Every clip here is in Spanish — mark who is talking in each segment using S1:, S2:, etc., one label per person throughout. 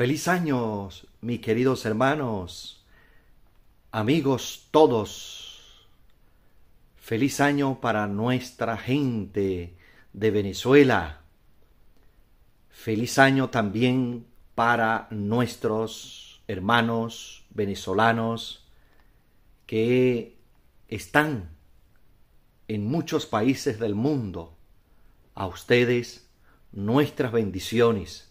S1: Feliz años, mis queridos hermanos, amigos todos. Feliz año para nuestra gente de Venezuela. Feliz año también para nuestros hermanos venezolanos que están en muchos países del mundo. A ustedes nuestras bendiciones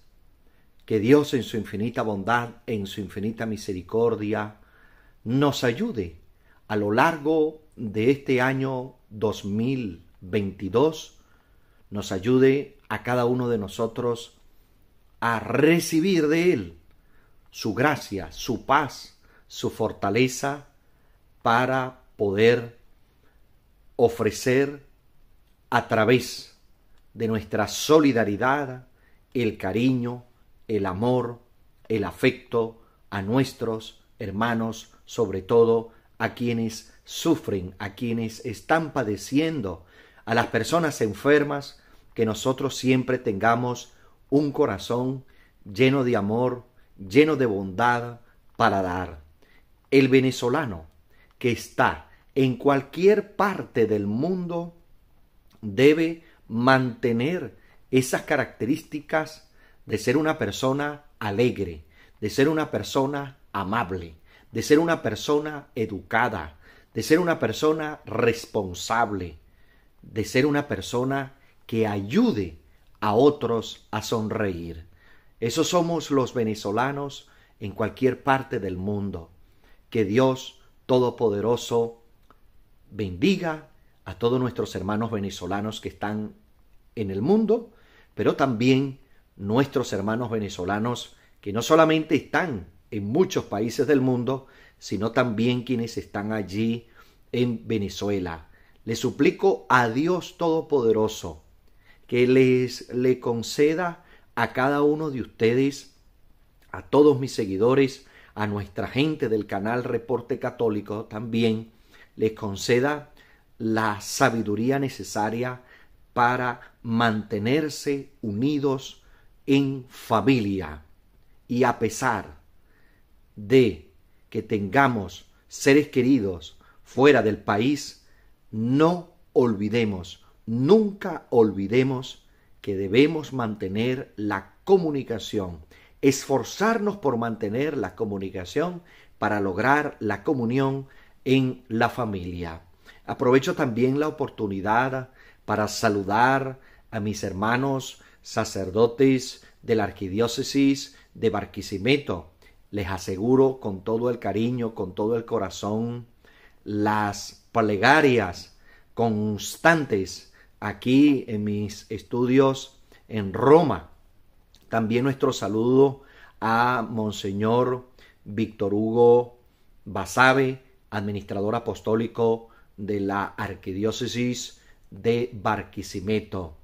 S1: que Dios en su infinita bondad, en su infinita misericordia, nos ayude a lo largo de este año 2022, nos ayude a cada uno de nosotros a recibir de Él su gracia, su paz, su fortaleza para poder ofrecer a través de nuestra solidaridad, el cariño, el amor, el afecto a nuestros hermanos, sobre todo a quienes sufren, a quienes están padeciendo, a las personas enfermas, que nosotros siempre tengamos un corazón lleno de amor, lleno de bondad para dar. El venezolano que está en cualquier parte del mundo debe mantener esas características de ser una persona alegre, de ser una persona amable, de ser una persona educada, de ser una persona responsable, de ser una persona que ayude a otros a sonreír. Esos somos los venezolanos en cualquier parte del mundo. Que Dios Todopoderoso bendiga a todos nuestros hermanos venezolanos que están en el mundo, pero también nuestros hermanos venezolanos que no solamente están en muchos países del mundo, sino también quienes están allí en Venezuela. Le suplico a Dios Todopoderoso que les le conceda a cada uno de ustedes, a todos mis seguidores, a nuestra gente del canal Reporte Católico también, les conceda la sabiduría necesaria para mantenerse unidos en familia y a pesar de que tengamos seres queridos fuera del país, no olvidemos, nunca olvidemos que debemos mantener la comunicación, esforzarnos por mantener la comunicación para lograr la comunión en la familia. Aprovecho también la oportunidad para saludar a mis hermanos sacerdotes de la arquidiócesis de Barquisimeto. Les aseguro con todo el cariño, con todo el corazón, las plegarias constantes aquí en mis estudios en Roma. También nuestro saludo a Monseñor Víctor Hugo Basabe, administrador apostólico de la Arquidiócesis de Barquisimeto.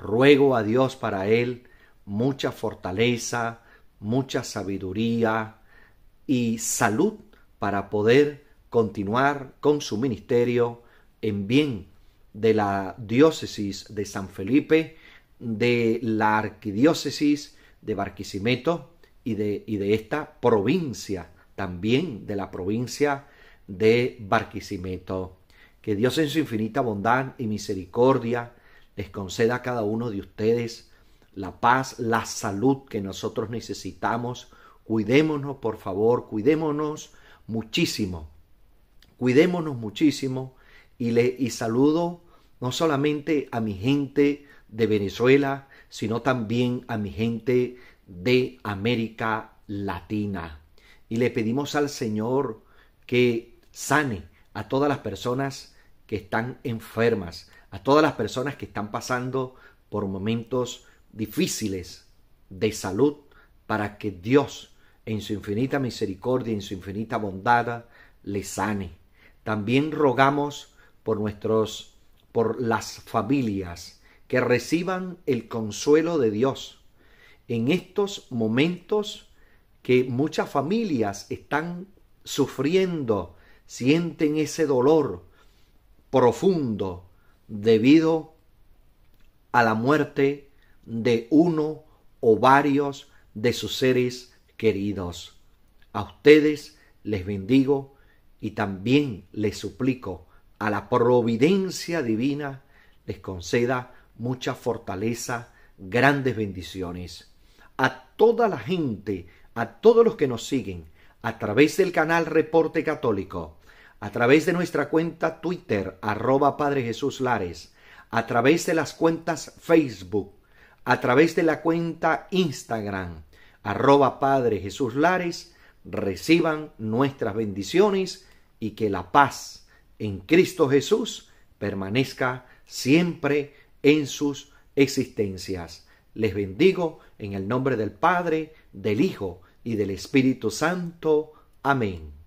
S1: Ruego a Dios para él mucha fortaleza, mucha sabiduría y salud para poder continuar con su ministerio en bien de la diócesis de San Felipe, de la arquidiócesis de Barquisimeto y de, y de esta provincia, también de la provincia de Barquisimeto. Que Dios en su infinita bondad y misericordia les conceda a cada uno de ustedes la paz, la salud que nosotros necesitamos. Cuidémonos, por favor, cuidémonos muchísimo. Cuidémonos muchísimo y le y saludo no solamente a mi gente de Venezuela, sino también a mi gente de América Latina. Y le pedimos al Señor que sane a todas las personas que están enfermas, a todas las personas que están pasando por momentos difíciles de salud para que Dios en su infinita misericordia, en su infinita bondad, les sane. También rogamos por nuestros, por las familias que reciban el consuelo de Dios en estos momentos que muchas familias están sufriendo, sienten ese dolor profundo debido a la muerte de uno o varios de sus seres queridos. A ustedes les bendigo y también les suplico a la providencia divina les conceda mucha fortaleza, grandes bendiciones. A toda la gente, a todos los que nos siguen a través del canal Reporte Católico, a través de nuestra cuenta Twitter, arroba Padre Jesús Lares, a través de las cuentas Facebook, a través de la cuenta Instagram, arroba Padre Jesús Lares, reciban nuestras bendiciones y que la paz en Cristo Jesús permanezca siempre en sus existencias. Les bendigo en el nombre del Padre, del Hijo y del Espíritu Santo. Amén.